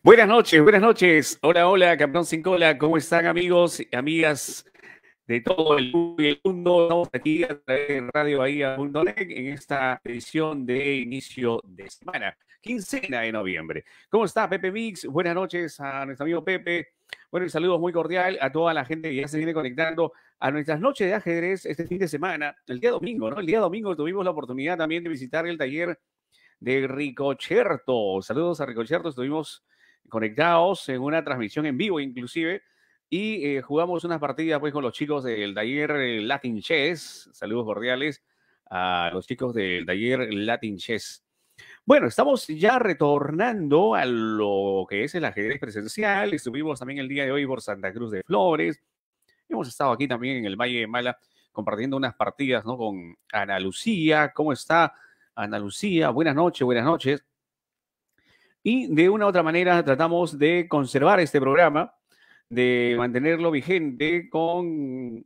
Buenas noches, buenas noches. Hola, hola, campeón sin cola. ¿Cómo están, amigos y amigas de todo el mundo? Estamos aquí a través de Radio Bahía.net en esta edición de inicio de semana, quincena de noviembre. ¿Cómo está, Pepe Mix? Buenas noches a nuestro amigo Pepe. Bueno, y saludos muy cordial a toda la gente que ya se viene conectando a nuestras noches de ajedrez este fin de semana, el día domingo, ¿no? El día domingo tuvimos la oportunidad también de visitar el taller de Ricocherto. Saludos a Ricocherto, estuvimos conectados en una transmisión en vivo inclusive y eh, jugamos unas partidas pues con los chicos del taller Latin Chess. Saludos cordiales a los chicos del taller Latin Chess. Bueno, estamos ya retornando a lo que es el ajedrez presencial. Estuvimos también el día de hoy por Santa Cruz de Flores. Hemos estado aquí también en el Valle de Mala compartiendo unas partidas ¿no? con Ana Lucía. ¿Cómo está Ana Lucía? Buenas noches, buenas noches. Y de una u otra manera tratamos de conservar este programa, de mantenerlo vigente con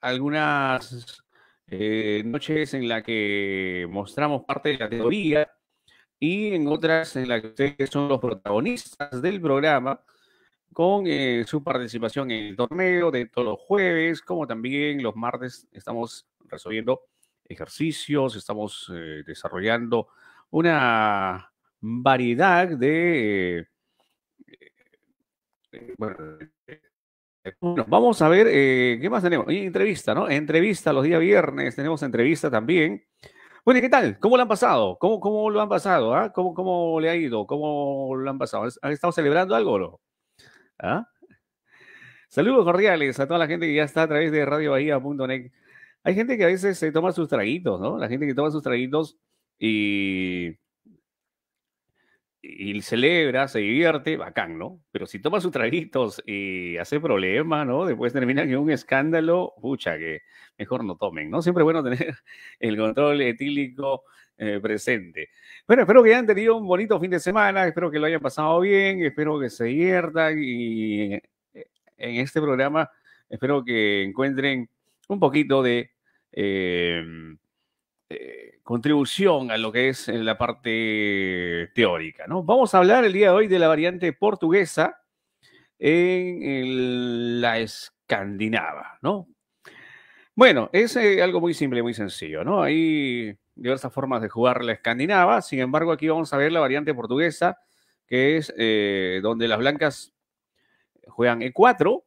algunas eh, noches en las que mostramos parte de la teoría y en otras en las que ustedes son los protagonistas del programa con eh, su participación en el torneo de todos los jueves, como también los martes estamos resolviendo ejercicios, estamos eh, desarrollando una variedad de... Eh, eh, bueno, vamos a ver qué más tenemos. Entrevista, ¿no? Entrevista los días viernes, tenemos entrevista también. Bueno, ¿y qué tal? ¿Cómo lo han pasado? ¿Cómo, cómo lo han pasado? Ah? ¿Cómo, ¿Cómo le ha ido? ¿Cómo lo han pasado? ¿Han estado celebrando algo o no? ¿Ah? Saludos cordiales a toda la gente que ya está a través de radiobahía.net. Hay gente que a veces se toma sus traguitos, ¿no? La gente que toma sus traguitos y y celebra, se divierte, bacán, ¿no? Pero si toma sus traguitos y hace problema, ¿no? Después termina en un escándalo, pucha, que mejor no tomen, ¿no? Siempre es bueno tener el control etílico eh, presente. Bueno, espero que hayan tenido un bonito fin de semana, espero que lo hayan pasado bien, espero que se diviertan y eh, en este programa espero que encuentren un poquito de... Eh, eh, contribución a lo que es la parte teórica. ¿no? Vamos a hablar el día de hoy de la variante portuguesa en la escandinava. ¿no? Bueno, es eh, algo muy simple, muy sencillo. ¿no? Hay diversas formas de jugar la escandinava, sin embargo aquí vamos a ver la variante portuguesa, que es eh, donde las blancas juegan E4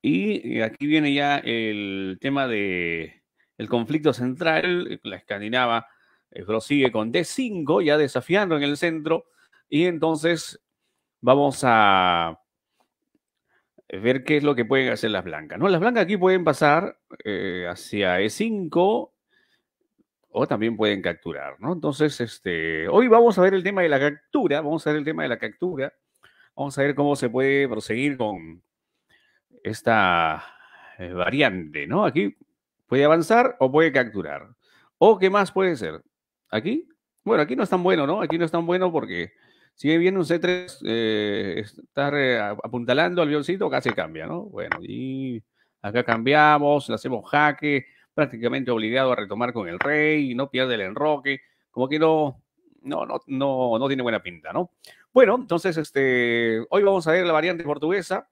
y aquí viene ya el tema de el conflicto central, la escandinava eh, prosigue con D5, ya desafiando en el centro, y entonces vamos a ver qué es lo que pueden hacer las blancas. ¿no? Las blancas aquí pueden pasar eh, hacia E5 o también pueden capturar. ¿no? Entonces, este, hoy vamos a ver el tema de la captura, vamos a ver el tema de la captura, vamos a ver cómo se puede proseguir con esta eh, variante. ¿no? Aquí Puede avanzar o puede capturar. ¿O qué más puede ser? ¿Aquí? Bueno, aquí no es tan bueno, ¿no? Aquí no es tan bueno porque sigue viendo un C3, eh, está apuntalando al avioncito, acá se cambia, ¿no? Bueno, y acá cambiamos, le hacemos jaque, prácticamente obligado a retomar con el rey, no pierde el enroque, como que no, no, no, no, no tiene buena pinta, ¿no? Bueno, entonces, este, hoy vamos a ver la variante portuguesa.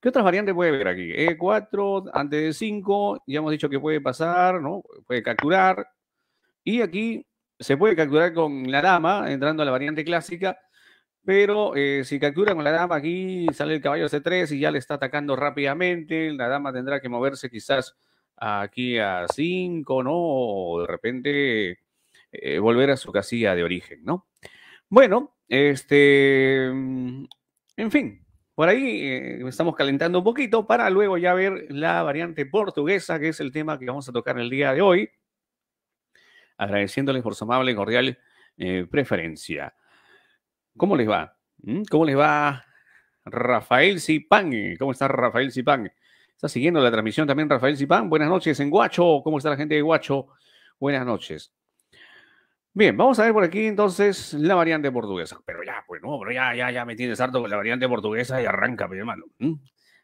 ¿Qué otras variantes puede ver aquí? E4, antes de 5, ya hemos dicho que puede pasar, ¿no? Puede capturar. Y aquí se puede capturar con la dama, entrando a la variante clásica, pero eh, si captura con la dama aquí, sale el caballo C3 y ya le está atacando rápidamente, la dama tendrá que moverse quizás aquí a 5, ¿no? O de repente eh, volver a su casilla de origen, ¿no? Bueno, este, mm, en fin, por ahí eh, estamos calentando un poquito para luego ya ver la variante portuguesa, que es el tema que vamos a tocar el día de hoy, agradeciéndoles por su amable y cordial eh, preferencia. ¿Cómo les va? ¿Mm? ¿Cómo les va Rafael Zipán? ¿Cómo está Rafael Zipán? Está siguiendo la transmisión también Rafael Zipán. Buenas noches en Guacho. ¿Cómo está la gente de Guacho? Buenas noches. Bien, vamos a ver por aquí entonces la variante portuguesa. Pero ya, pues no, pero ya, ya, ya me tienes harto con la variante portuguesa y arranca, mi hermano.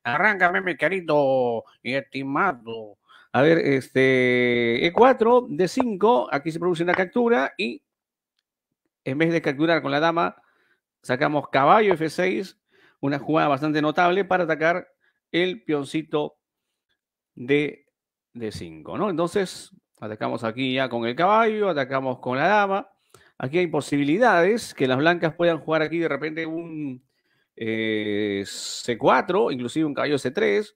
Arráncame, mi querido y estimado. A ver, este E4 de 5, aquí se produce una captura y en vez de capturar con la dama, sacamos caballo F6, una jugada bastante notable para atacar el peoncito de D5, ¿no? Entonces, atacamos aquí ya con el caballo, atacamos con la dama. Aquí hay posibilidades que las blancas puedan jugar aquí de repente un eh, C4, inclusive un caballo C3.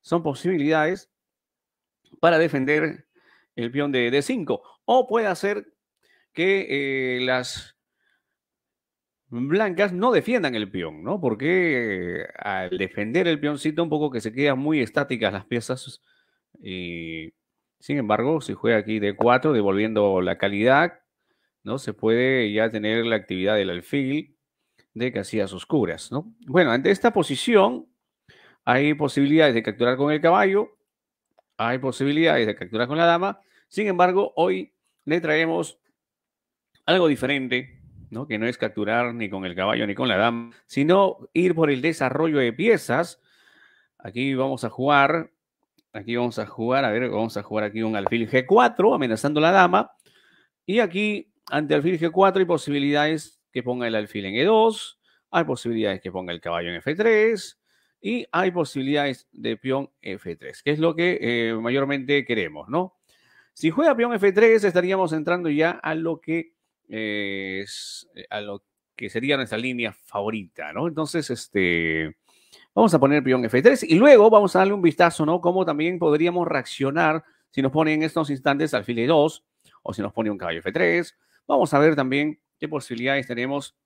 Son posibilidades para defender el peón de D5. O puede ser que eh, las blancas no defiendan el peón, ¿no? Porque al defender el peoncito un poco que se quedan muy estáticas las piezas y sin embargo, si juega aquí D4, devolviendo la calidad, ¿no? Se puede ya tener la actividad del alfil de casillas oscuras, ¿no? Bueno, ante esta posición hay posibilidades de capturar con el caballo, hay posibilidades de capturar con la dama, sin embargo, hoy le traemos algo diferente, ¿no? Que no es capturar ni con el caballo ni con la dama, sino ir por el desarrollo de piezas. Aquí vamos a jugar, aquí vamos a jugar, a ver, vamos a jugar aquí un alfil G4, amenazando la dama. Y aquí, ante alfil G4, hay posibilidades que ponga el alfil en E2, hay posibilidades que ponga el caballo en F3, y hay posibilidades de peón F3, que es lo que eh, mayormente queremos, ¿no? Si juega peón F3, estaríamos entrando ya a lo que es, eh, a lo que sería nuestra línea favorita, ¿no? Entonces, este, vamos a poner peón F3 y luego vamos a darle un vistazo, ¿no? Cómo también podríamos reaccionar si nos pone en estos instantes alfil E2 o si nos pone un caballo F3. Vamos a ver también qué posibilidades tenemos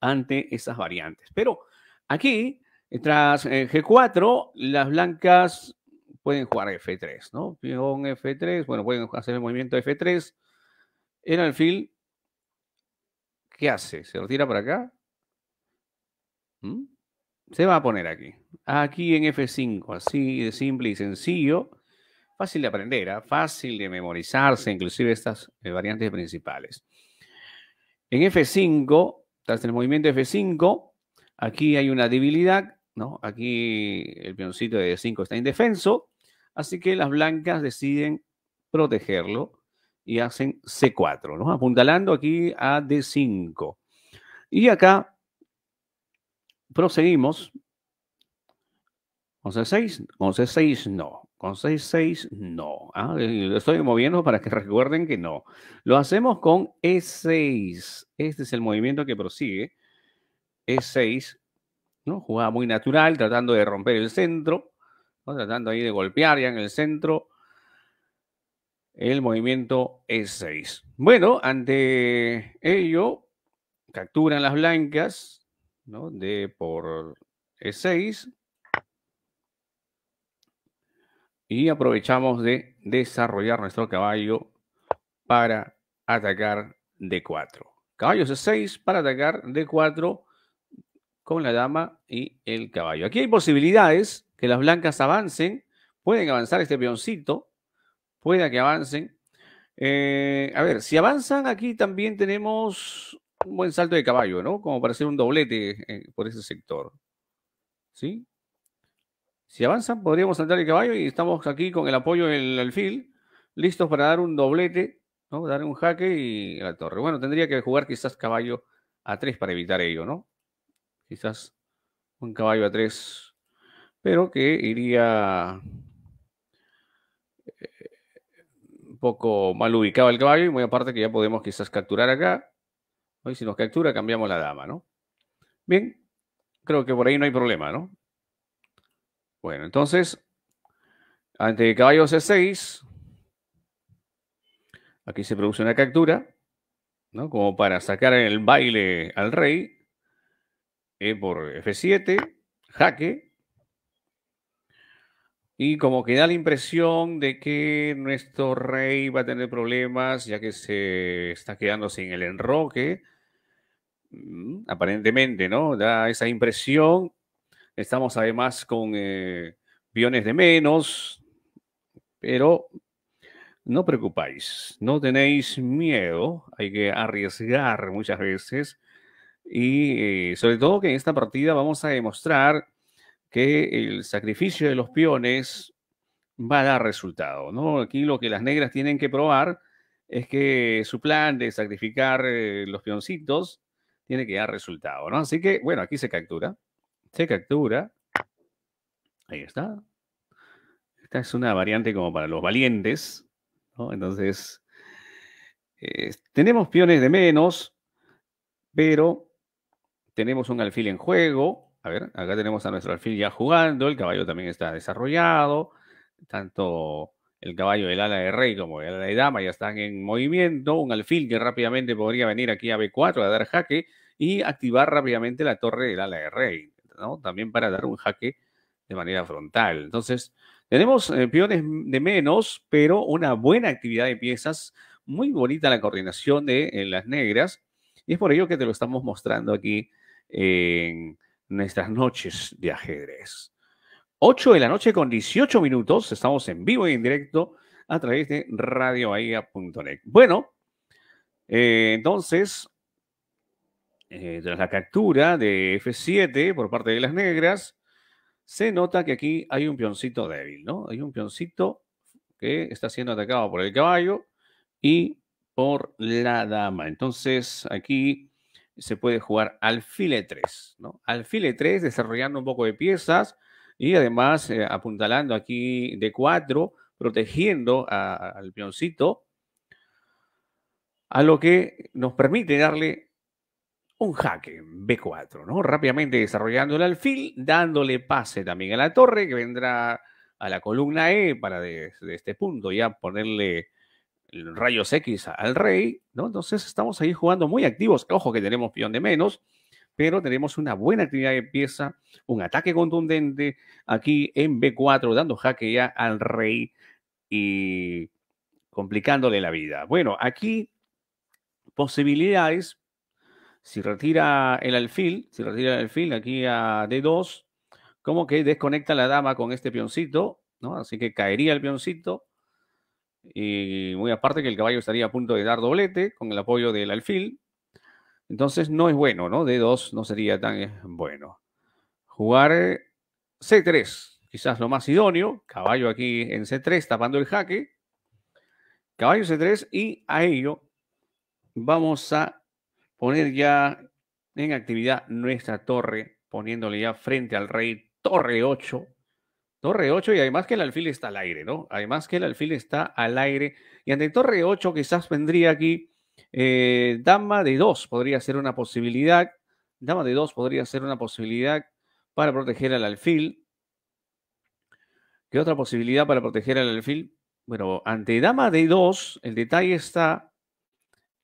ante esas variantes. Pero aquí, tras eh, G4, las blancas pueden jugar F3, ¿no? Peón F3, bueno, pueden hacer el movimiento F3. El alfil ¿Qué hace? ¿Se retira para acá? ¿Mm? Se va a poner aquí. Aquí en F5, así de simple y sencillo. Fácil de aprender, ¿ah? fácil de memorizarse, inclusive estas eh, variantes principales. En F5, tras el movimiento F5, aquí hay una debilidad, ¿no? Aquí el peoncito de D5 está indefenso, así que las blancas deciden protegerlo y hacen C4, ¿no? Apuntalando aquí a D5. Y acá proseguimos con C6, con C6 no, con C6 no. ¿ah? Estoy moviendo para que recuerden que no. Lo hacemos con E6. Este es el movimiento que prosigue. E6, ¿no? Jugada muy natural, tratando de romper el centro, tratando ahí de golpear ya en el centro el movimiento E6. Bueno, ante ello, capturan las blancas, ¿no? De por E6. Y aprovechamos de desarrollar nuestro caballo para atacar D4. Caballo C6 para atacar D4 con la dama y el caballo. Aquí hay posibilidades que las blancas avancen. Pueden avanzar este peoncito pueda que avancen. Eh, a ver, si avanzan aquí también tenemos un buen salto de caballo, ¿no? Como para hacer un doblete eh, por ese sector. ¿Sí? Si avanzan, podríamos saltar el caballo y estamos aquí con el apoyo del alfil, listos para dar un doblete, ¿no? Dar un jaque y la torre. Bueno, tendría que jugar quizás caballo a 3 para evitar ello, ¿no? Quizás un caballo a 3, pero que iría poco mal ubicado el caballo y muy aparte que ya podemos quizás capturar acá. Hoy si nos captura cambiamos la dama, ¿no? Bien, creo que por ahí no hay problema, ¿no? Bueno, entonces, ante caballo C6, aquí se produce una captura, ¿no? Como para sacar el baile al rey, e por F7, jaque, y como que da la impresión de que nuestro rey va a tener problemas ya que se está quedando sin el enroque. Mm, aparentemente, ¿no? Da esa impresión. Estamos además con eh, piones de menos, pero no preocupáis, no tenéis miedo, hay que arriesgar muchas veces y eh, sobre todo que en esta partida vamos a demostrar que el sacrificio de los peones va a dar resultado, ¿no? Aquí lo que las negras tienen que probar es que su plan de sacrificar eh, los peoncitos tiene que dar resultado, ¿no? Así que, bueno, aquí se captura. Se captura. Ahí está. Esta es una variante como para los valientes, ¿no? Entonces, eh, tenemos peones de menos, pero tenemos un alfil en juego. A ver, acá tenemos a nuestro alfil ya jugando, el caballo también está desarrollado, tanto el caballo del ala de rey como el ala de dama ya están en movimiento, un alfil que rápidamente podría venir aquí a B4 a dar jaque y activar rápidamente la torre del ala de rey, ¿no? También para dar un jaque de manera frontal. Entonces, tenemos eh, peones de menos, pero una buena actividad de piezas, muy bonita la coordinación de las negras, y es por ello que te lo estamos mostrando aquí en nuestras noches de ajedrez. 8 de la noche con 18 minutos. Estamos en vivo y en directo a través de radioahia.net. Bueno, eh, entonces, eh, tras la captura de F7 por parte de las negras, se nota que aquí hay un peoncito débil, ¿no? Hay un peoncito que está siendo atacado por el caballo y por la dama. Entonces, aquí se puede jugar alfil 3, ¿no? Alfil 3, desarrollando un poco de piezas y además eh, apuntalando aquí de 4, protegiendo al peoncito, a lo que nos permite darle un jaque B4, ¿no? Rápidamente desarrollando el alfil, dándole pase también a la torre, que vendrá a la columna E para desde este punto ya ponerle rayos X al rey, ¿no? Entonces estamos ahí jugando muy activos. Ojo que tenemos peón de menos, pero tenemos una buena actividad de pieza, un ataque contundente aquí en B4, dando jaque ya al rey y complicándole la vida. Bueno, aquí posibilidades. Si retira el alfil, si retira el alfil aquí a D2, como que desconecta la dama con este peoncito, ¿no? Así que caería el peoncito y muy aparte que el caballo estaría a punto de dar doblete con el apoyo del alfil. Entonces no es bueno, ¿no? D2 no sería tan eh, bueno. Jugar eh, C3, quizás lo más idóneo. Caballo aquí en C3 tapando el jaque. Caballo C3 y a ello vamos a poner ya en actividad nuestra torre, poniéndole ya frente al rey torre 8 Torre 8 y además que el alfil está al aire, ¿no? Además que el alfil está al aire. Y ante Torre 8 quizás vendría aquí eh, Dama de 2, podría ser una posibilidad. Dama de 2 podría ser una posibilidad para proteger al alfil. ¿Qué otra posibilidad para proteger al alfil? Bueno, ante Dama de 2, el detalle está,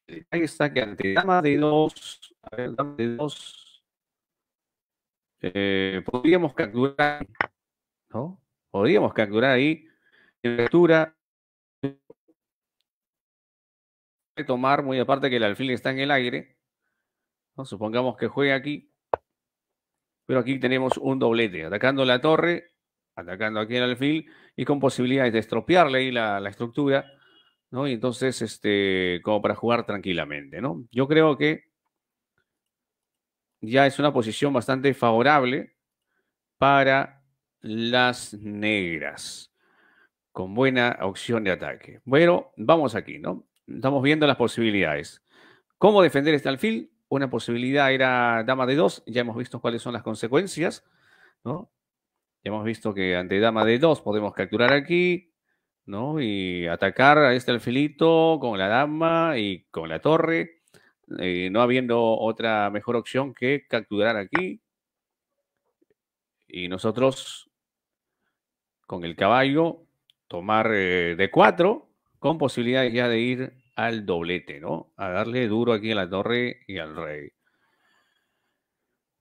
el detalle está que ante Dama de 2, a de 2, eh, podríamos capturar ¿no? Podríamos capturar ahí en tomar muy aparte que el alfil está en el aire. Supongamos que juegue aquí, pero aquí tenemos un doblete, atacando la torre, atacando aquí el alfil y con posibilidades de estropearle ahí la, la estructura, ¿no? Y entonces, este, como para jugar tranquilamente, ¿no? Yo creo que ya es una posición bastante favorable para las negras, con buena opción de ataque. Bueno, vamos aquí, ¿no? Estamos viendo las posibilidades. ¿Cómo defender este alfil? Una posibilidad era dama de 2, ya hemos visto cuáles son las consecuencias, ¿no? Ya hemos visto que ante dama de 2 podemos capturar aquí, ¿no? Y atacar a este alfilito con la dama y con la torre, eh, no habiendo otra mejor opción que capturar aquí. Y nosotros con el caballo, tomar eh, de cuatro, con posibilidad ya de ir al doblete, ¿no? A darle duro aquí a la torre y al rey.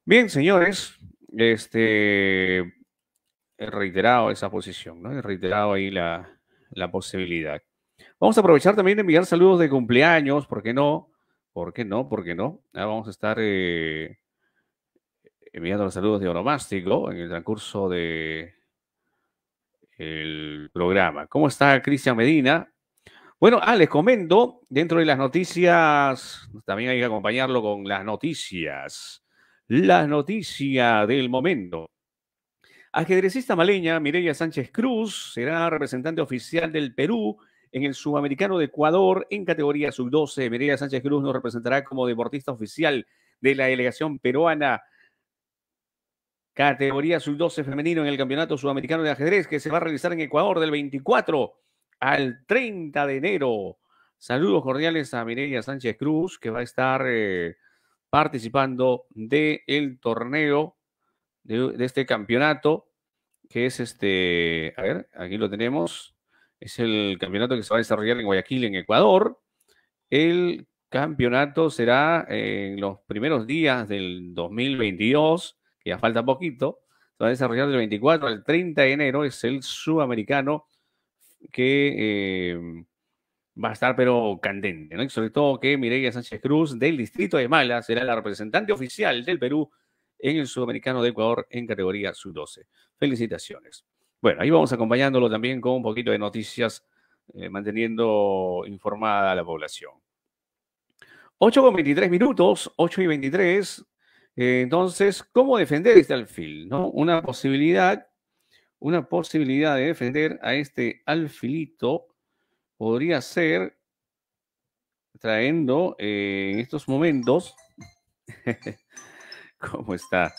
Bien, señores, este, he reiterado esa posición, ¿no? He reiterado ahí la, posibilidad. Vamos a aprovechar también de enviar saludos de cumpleaños, ¿por qué no? ¿Por qué no? ¿Por qué no? vamos a estar eh, enviando los saludos de Oromástico en el transcurso de, programa. ¿Cómo está Cristian Medina? Bueno, ah, les comento, dentro de las noticias, también hay que acompañarlo con las noticias. La noticia del momento. Ajedrecista maleña Mireya Sánchez Cruz será representante oficial del Perú en el Sudamericano de Ecuador en categoría sub-12. Mireya Sánchez Cruz nos representará como deportista oficial de la delegación peruana. Categoría sub-12 femenino en el Campeonato Sudamericano de Ajedrez que se va a realizar en Ecuador del 24 al 30 de enero. Saludos cordiales a Mireia Sánchez Cruz, que va a estar eh, participando del torneo de, de, este campeonato, que es este, aquí lo tenemos, es el campeonato que se va a desarrollar en Guayaquil, en Ecuador. El campeonato será en los primeros días del 2022, que ya falta poquito, se va a desarrollar del 24 al 30 de enero, es el sudamericano que eh, va a estar pero candente, ¿no? Y sobre todo que Mireia Sánchez Cruz del distrito de Mala será la representante oficial del Perú en el Sudamericano de Ecuador en categoría sub-12. Felicitaciones. Bueno, ahí vamos acompañándolo también con un poquito de noticias, eh, manteniendo informada a la población. 8 con 23 minutos, 8 y 23. Eh, entonces, ¿cómo defender este alfil? ¿no? Una posibilidad, una posibilidad de defender a este alfilito podría ser trayendo eh, en estos momentos, ¿cómo está?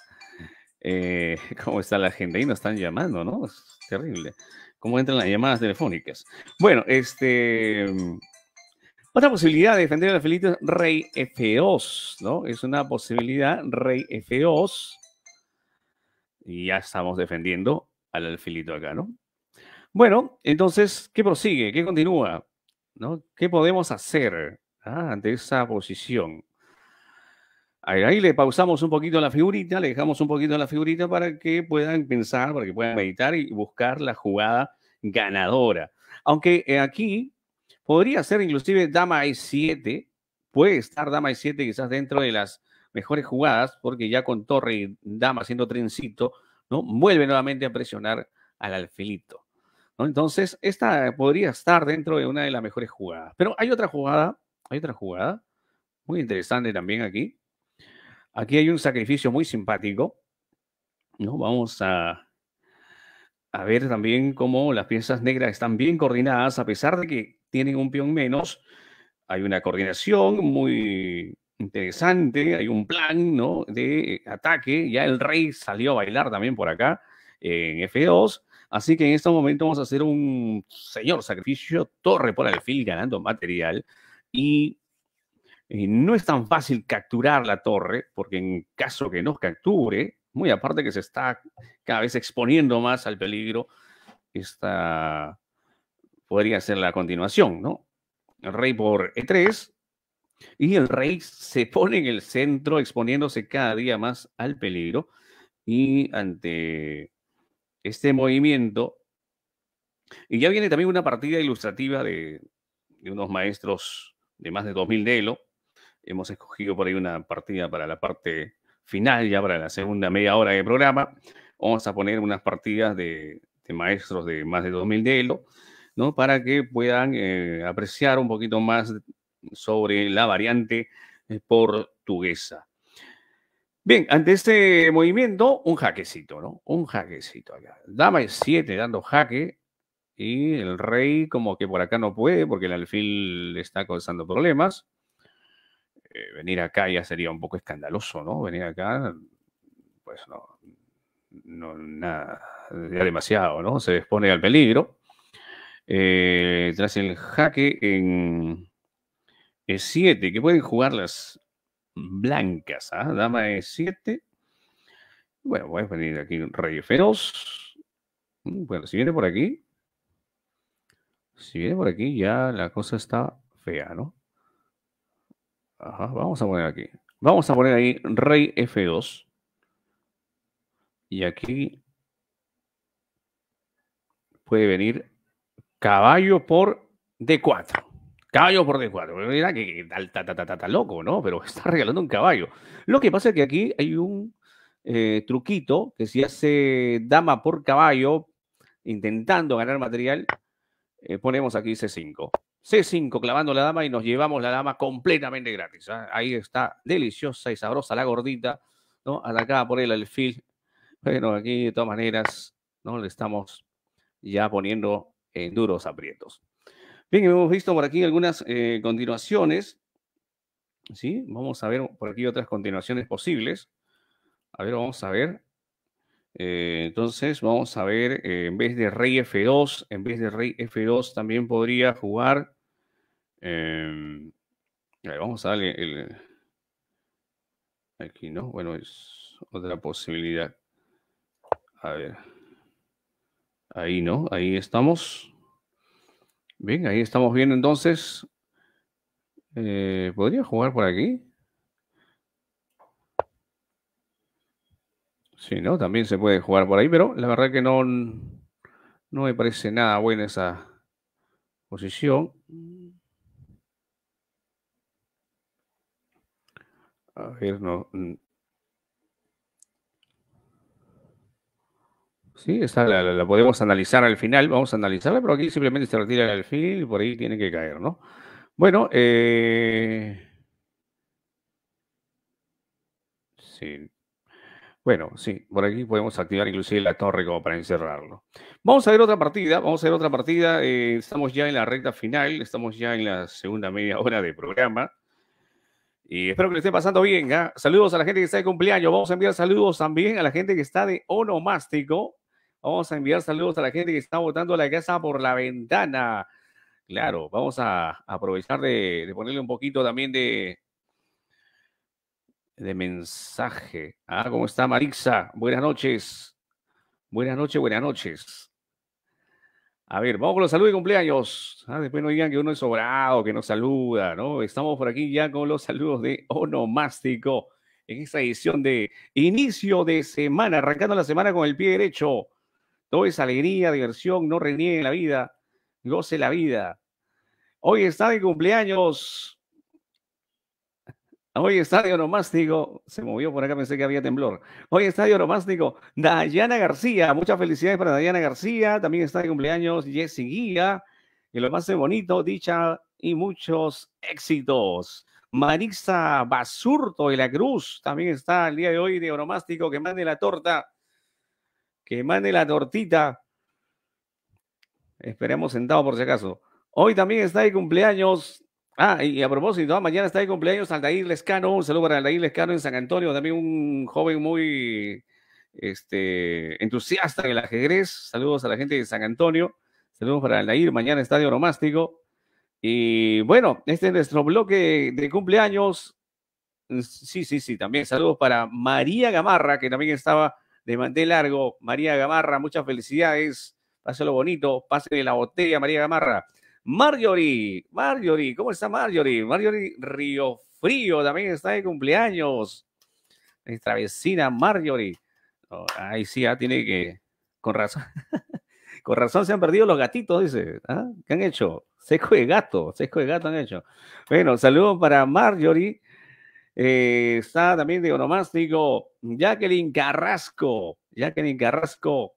Eh, ¿Cómo está la gente? Ahí nos están llamando, ¿no? Es terrible. ¿Cómo entran las llamadas telefónicas? Bueno, este... Otra posibilidad de defender al alfilito es rey F2, ¿no? Es una posibilidad, rey F2. Y ya estamos defendiendo al alfilito acá, ¿no? Bueno, entonces, ¿qué prosigue? ¿Qué continúa? ¿No? ¿Qué podemos hacer ah, ante esa posición? Ahí, le pausamos un poquito la figurita, le dejamos un poquito la figurita para que puedan pensar, para que puedan meditar y buscar la jugada ganadora. Aunque eh, aquí podría ser inclusive dama e7, puede estar dama e7 quizás dentro de las mejores jugadas, porque ya con torre y dama haciendo trencito, ¿no? Vuelve nuevamente a presionar al alfilito. ¿no? Entonces, esta podría estar dentro de una de las mejores jugadas. Pero hay otra jugada, hay otra jugada muy interesante también aquí, Aquí hay un sacrificio muy simpático. ¿no? Vamos a, a ver también cómo las piezas negras están bien coordinadas, a pesar de que tienen un peón menos. Hay una coordinación muy interesante, hay un plan ¿no? de ataque. Ya el rey salió a bailar también por acá en F2. Así que en este momento vamos a hacer un señor sacrificio, torre por alfil ganando material y eh, no es tan fácil capturar la torre, porque en caso que nos capture, muy aparte que se está cada vez exponiendo más al peligro, esta podría ser la continuación, ¿no? El rey por E3 y el rey se pone en el centro exponiéndose cada día más al peligro y ante este movimiento, y ya viene también una partida ilustrativa de, unos maestros de más de 2000 de Elo, Hemos escogido por ahí una partida para la parte final, ya para la segunda media hora de programa. Vamos a poner unas partidas de, maestros de más de 2000 de Elo, ¿no? Para que puedan eh, apreciar un poquito más sobre la variante eh, portuguesa. Bien, ante este movimiento, un jaquecito, ¿no? Un jaquecito acá. Dama es 7 dando jaque y el rey como que por acá no puede porque el alfil está causando problemas. Eh, venir acá ya sería un poco escandaloso, ¿no? Venir acá, pues no, no nada, ya demasiado, ¿no? Se expone al peligro. Eh, tras el jaque en E7, que pueden jugar las blancas, ¿ah? Dama E7. Bueno, voy a venir aquí rey F2. Mm, bueno, si viene por aquí, si viene por aquí ya la cosa está fea, ¿no? Ajá, vamos a poner aquí. Vamos a poner ahí rey F2. Y aquí puede venir caballo por D4. Caballo por D4. Mira que está loco, ¿no? Pero está regalando un caballo. Lo que pasa es que aquí hay un eh, truquito que si hace dama por caballo, intentando ganar material, eh, ponemos aquí C5. C5 clavando la dama y nos llevamos la dama completamente gratis. ¿ah? Ahí está, deliciosa y sabrosa la gordita, ¿no? Atacada por el alfil. Bueno, aquí de todas maneras, ¿no? Le estamos ya poniendo en duros aprietos. Bien, hemos visto por aquí algunas eh, continuaciones. ¿Sí? Vamos a ver por aquí otras continuaciones posibles. A ver, vamos a ver. Eh, entonces, vamos a ver, eh, en vez de rey F2, en vez de rey F2 también podría jugar. Em, vamos a darle el... Aquí, ¿no? Bueno, es otra posibilidad. A ver. Ahí, ¿no? Ahí estamos. Bien, ahí estamos viendo entonces. Eh, ¿Podría jugar por aquí? Sí, ¿no? También se puede jugar por ahí, pero la verdad que no, no me parece nada buena esa posición. A ver, no. Sí, esa la, podemos analizar al final, vamos a analizarla, pero aquí simplemente se retira el alfil y por ahí tiene que caer, ¿no? Bueno, eh... sí, bueno, sí, por aquí podemos activar inclusive la torre como para encerrarlo. Vamos a ver otra partida, vamos a ver otra partida. Eh, estamos ya en la recta final, estamos ya en la segunda media hora de programa. Y espero que le esté pasando bien. ¿ah? Saludos a la gente que está de cumpleaños. Vamos a enviar saludos también a la gente que está de onomástico. Vamos a enviar saludos a la gente que está botando la casa por la ventana. Claro, vamos a aprovechar de ponerle un poquito también de, de mensaje. Ah, ¿cómo está Marixa? Buenas noches. Buenas noches, buenas noches. A ver, vamos con los saludos de cumpleaños. Ah, después no digan que uno es sobrado, que no saluda, ¿no? Estamos por aquí ya con los saludos de Onomástico en esta edición de inicio de semana, arrancando la semana con el pie derecho. Todo es alegría, diversión, no reniegue la vida, goce la vida. Hoy está de cumpleaños. Hoy estadio nomástico, se movió por acá, pensé que había temblor. Hoy estadio nomástico, Dayana García, muchas felicidades para Dayana García, también está de cumpleaños Jessy Guía, y lo más bonito, dicha y muchos éxitos. Marisa Basurto de la Cruz también está el día de hoy de Oromástico, que mande la torta, que mande la tortita. Esperemos sentado por si acaso. Hoy también está de cumpleaños Ah, y a propósito, mañana está de cumpleaños Aldair Lescano, un saludo para Aldair Lescano en San Antonio, también un joven muy este, entusiasta del ajedrez. Saludos a la gente de San Antonio, saludos para Aldair, mañana Estadio Oromástico. Y bueno, este es nuestro bloque de cumpleaños. Sí, sí, sí, también saludos para María Gamarra, que también estaba de mantel largo. María Gamarra, muchas felicidades. Pásalo bonito, pase la botella, María Gamarra. Marjorie, Marjorie, ¿cómo está Marjorie? Marjorie Río Frío también está de cumpleaños. Nuestra vecina Marjorie. ahí sí, ya tiene que. Con razón. Con razón se han perdido los gatitos, dice. ¿Ah? ¿Qué han hecho? Seco de gato, seco de gato han hecho. Bueno, saludos para Marjorie. Eh, está también de onomástico Jacqueline Carrasco. Jacqueline Carrasco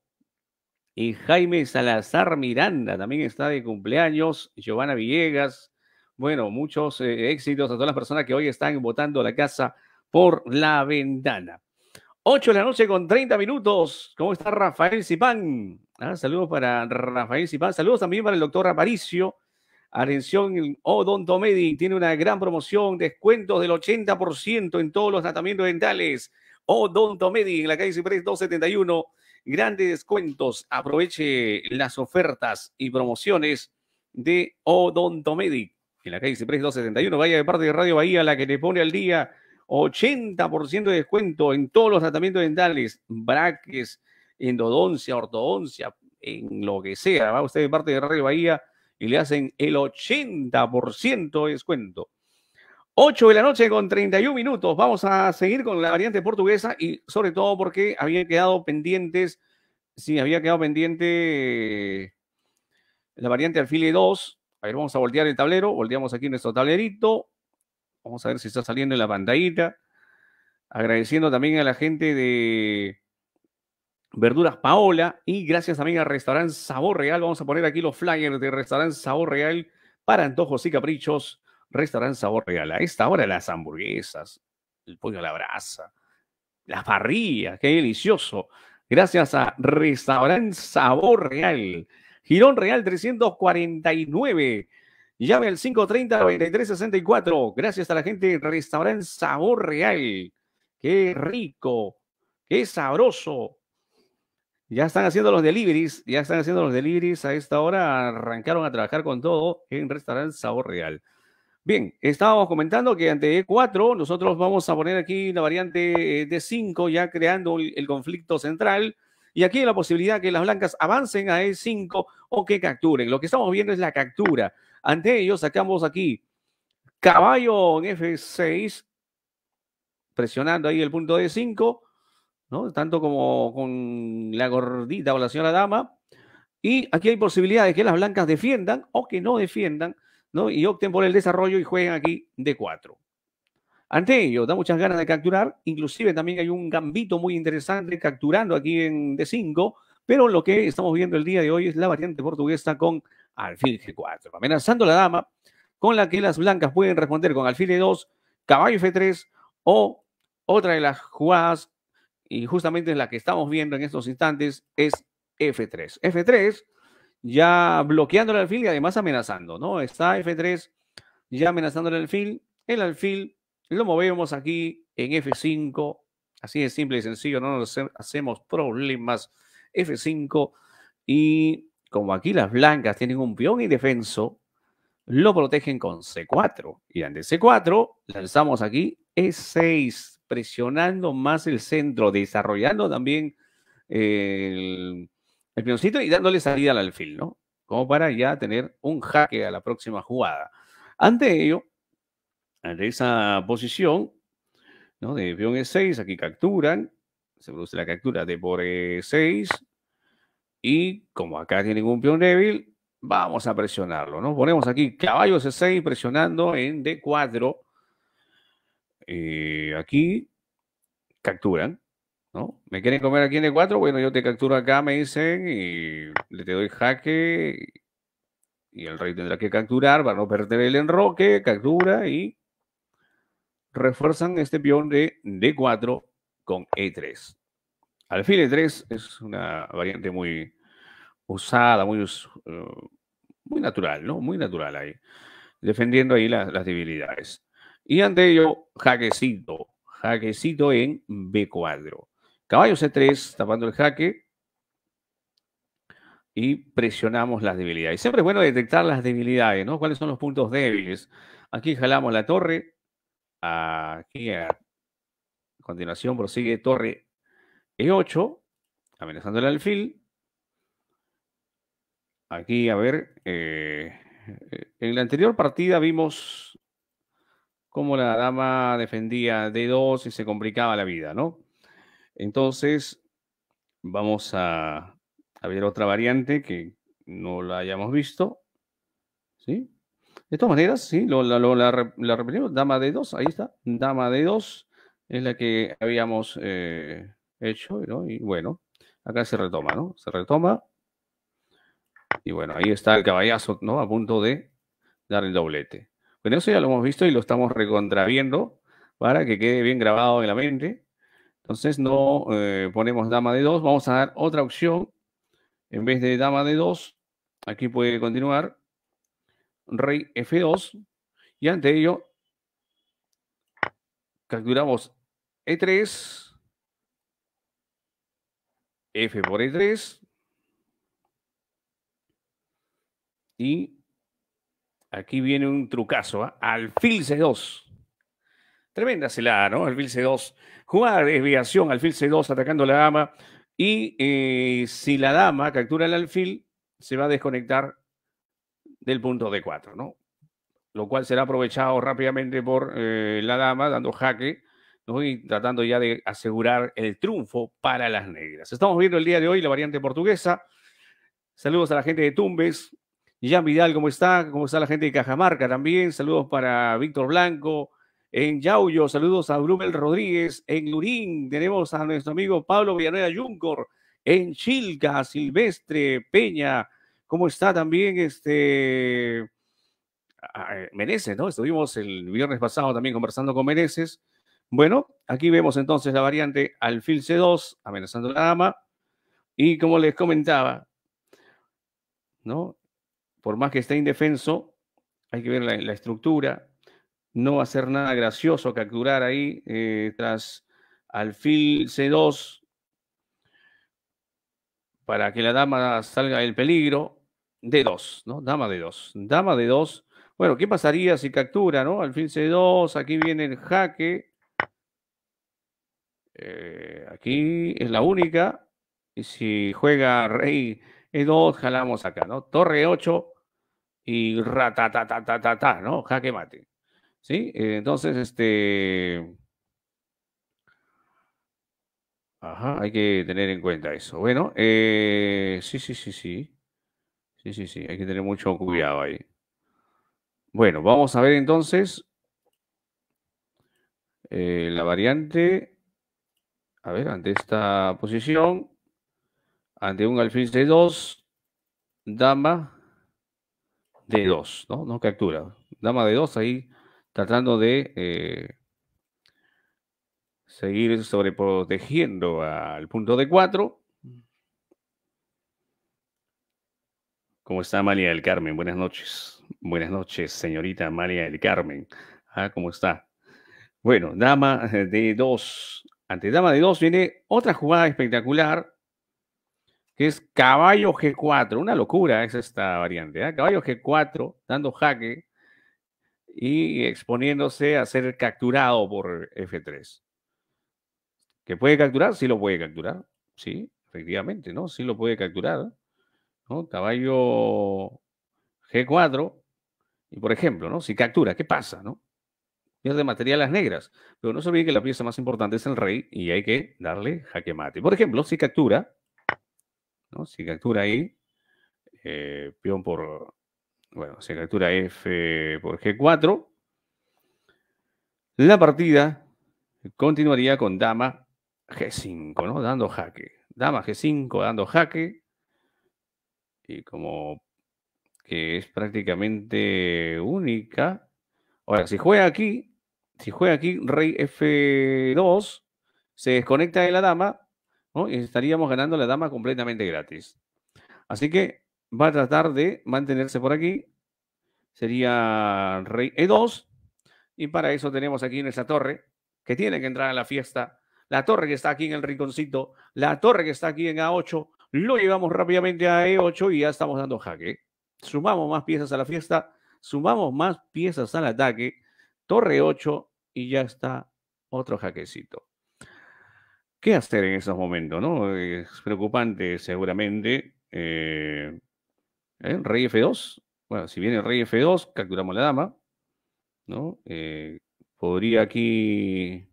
y Jaime Salazar Miranda también está de cumpleaños. Giovanna Villegas. Bueno, muchos eh, éxitos a todas las personas que hoy están votando la casa por la ventana. 8 de la noche con 30 minutos. ¿Cómo está Rafael Zipán? Ah, saludos para Rafael Zipán. Saludos también para el doctor Aparicio. Atención, Odontomedi tiene una gran promoción, descuentos del 80% en todos los tratamientos dentales. Odontomedi en la calle Ciprés 271 grandes descuentos. Aproveche las ofertas y promociones de Odontomedic. En la calle Ciprés 271, vaya de parte de Radio Bahía, la que te pone al día 80% de descuento en todos los tratamientos dentales, braques, endodoncia, ortodoncia, en lo que sea. Va usted de parte de Radio Bahía y le hacen el 80% de descuento. 8 de la noche con 31 minutos. Vamos a seguir con la variante portuguesa y sobre todo porque había quedado pendientes, sí, había quedado pendiente la variante alfile 2. A ver, vamos a voltear el tablero. Volteamos aquí nuestro tablerito. Vamos a ver si está saliendo en la pantallita. Agradeciendo también a la gente de Verduras Paola y gracias también al restaurante Sabor Real. Vamos a poner aquí los flyers de restaurante Sabor Real para antojos y caprichos Restaurante Sabor Real. A esta hora las hamburguesas, el pollo a la brasa, la parrilla, qué delicioso. Gracias a Restaurante Sabor Real. Girón Real 349. Llame al 530-9364. Gracias a la gente del restaurante Sabor Real. Qué rico, qué sabroso. Ya están haciendo los deliveries, ya están haciendo los deliveries. A esta hora arrancaron a trabajar con todo en restaurante Sabor Real. Bien, estábamos comentando que ante E4 nosotros vamos a poner aquí la variante de 5 ya creando el conflicto central y aquí hay la posibilidad que las blancas avancen a E5 o que capturen. Lo que estamos viendo es la captura. Ante ellos sacamos aquí caballo en F6, presionando ahí el punto D5, ¿no? Tanto como con la gordita o la señora dama. Y aquí hay posibilidad de que las blancas defiendan o que no defiendan, ¿no? Y opten por el desarrollo y jueguen aquí D4. Ante ello, da muchas ganas de capturar. Inclusive también hay un gambito muy interesante capturando aquí en D5. Pero lo que estamos viendo el día de hoy es la variante portuguesa con alfil G4. Amenazando la dama con la que las blancas pueden responder con alfil E2, caballo F3 o otra de las jugadas, y justamente la que estamos viendo en estos instantes, es F3. F3 ya bloqueando el alfil y además amenazando, ¿no? Está F3 ya amenazando el alfil. El alfil lo movemos aquí en F5. Así de simple y sencillo, no nos hacemos problemas. F5. Y como aquí las blancas tienen un peón indefenso, lo protegen con C4. Y ante C4, lanzamos aquí E6, presionando más el centro, desarrollando también el, el y dándole salida al alfil, ¿no? Como para ya tener un jaque a la próxima jugada. Ante ello, ante esa posición, ¿no? De peón E6, aquí capturan, se produce la captura de por E6, y como acá tiene un peón débil, vamos a presionarlo, ¿no? Ponemos aquí caballo C6 presionando en D4. Eh, aquí capturan, ¿no? ¿Me quieren comer aquí en D4? Bueno, yo te capturo acá, me dicen, y le te doy jaque. Y el rey tendrá que capturar para no perder el enroque, captura y refuerzan este peón de D4 con E3. Alfil E3 es una variante muy usada, muy, eh, muy natural, ¿no? Muy natural ahí. Defendiendo ahí las debilidades. Y ante ello, jaquecito. Jaquecito en B4. Caballo C3, tapando el jaque. Y presionamos las debilidades. Siempre es bueno detectar las debilidades, ¿no? ¿Cuáles son los puntos débiles? Aquí jalamos la torre, Aquí a continuación prosigue torre E8, amenazando el alfil. Aquí, a ver, eh, en la anterior partida vimos cómo la dama defendía D2 y se complicaba la vida, ¿no? Entonces, vamos a, ver otra variante que no la hayamos visto. ¿Sí? De todas maneras, sí, lo, la, repetimos, dama de 2, ahí está, dama de 2 es la que habíamos eh, hecho, ¿no? Y bueno, acá se retoma, ¿no? Se retoma. Y bueno, ahí está el caballazo, ¿no? A punto de dar el doblete. Bueno, eso ya lo hemos visto y lo estamos recontraviendo para que quede bien grabado en la mente. Entonces no eh, ponemos dama de 2, vamos a dar otra opción. En vez de dama de 2, aquí puede continuar. Rey F2 y ante ello capturamos E3, F por E3 y aquí viene un trucazo, ¿eh? alfil C2. Tremenda celada, ¿no? Alfil C2. Jugada de desviación, alfil C2 atacando a la dama. Y eh, si la dama captura el alfil, se va a desconectar del punto de 4, ¿no? Lo cual será aprovechado rápidamente por eh, la dama, dando jaque ¿no? y tratando ya de asegurar el triunfo para las negras. Estamos viendo el día de hoy la variante portuguesa. Saludos a la gente de Tumbes. Jan Vidal, ¿cómo está? ¿Cómo está la gente de Cajamarca también? Saludos para Víctor Blanco. En Yaullo, saludos a Brumel Rodríguez. En Lurín tenemos a nuestro amigo Pablo Villanueva Yuncor. En Chilca, Silvestre, Peña, ¿Cómo está también este Meneses, ¿no? Estuvimos el viernes pasado también conversando con Meneses. Bueno, aquí vemos entonces la variante alfil C2, amenazando la dama. Y como les comentaba, ¿no? Por más que esté indefenso, Hay que ver la, estructura. No va a ser nada gracioso capturar ahí eh, tras alfil C2 para que la dama salga del peligro. D2, ¿no? Dama de 2. Dama de 2. Bueno, ¿qué pasaría si captura, no? Alfil C2, aquí viene el jaque. Eh, aquí es la única. Y si juega rey E2, jalamos acá, ¿no? Torre 8 y ratatatatata, ¿no? Jaque mate. ¿Sí? Eh, entonces, este... Ajá, hay que tener en cuenta eso. Bueno, eh, sí, sí, sí, sí. Sí, sí, sí, hay que tener mucho cuidado ahí. Bueno, vamos a ver entonces eh, la variante. A ver, ante esta posición, ante un alfil C2, dama D2, ¿no? No captura. Dama D2 ahí tratando de eh, seguir sobreprotegiendo al punto D4. ¿Cómo está Amalia del Carmen? Buenas noches. Buenas noches, señorita Amalia del Carmen. Ah, ¿cómo está? Bueno, dama de 2. Ante dama de 2 viene otra jugada espectacular, que es caballo G4. Una locura es esta variante. ¿eh? Caballo G4, dando jaque y exponiéndose a ser capturado por F3. ¿Que puede capturar? Sí lo puede capturar. Sí, efectivamente, ¿no? Sí lo puede capturar. Caballo G4, y por ejemplo, ¿no? Si captura, ¿qué pasa, no? Pierde materiales negras, pero no se olvide que la pieza más importante es el rey y hay que darle jaque mate. Por ejemplo, si captura, ¿no? Si captura ahí, eh, peón por, bueno, si captura F por G4, la partida continuaría con dama G5, ¿no? Dando jaque. Dama G5 dando jaque y como que es prácticamente única. Ahora, si juega aquí, si juega aquí rey F2, se desconecta de la dama, Y estaríamos ganando la dama completamente gratis. Así que va a tratar de mantenerse por aquí. Sería rey E2. Y para eso tenemos aquí en esa torre, que tiene que entrar a la fiesta. La torre que está aquí en el rinconcito, la torre que está aquí en A8, lo llevamos rápidamente a E8 y ya estamos dando jaque. Sumamos más piezas a la fiesta, sumamos más piezas al ataque. Torre 8 y ya está otro jaquecito. ¿Qué hacer en esos momentos? No? Es preocupante seguramente. Eh, ¿eh? Rey F2. Bueno, si viene Rey F2, capturamos la dama. ¿no? Eh, podría aquí,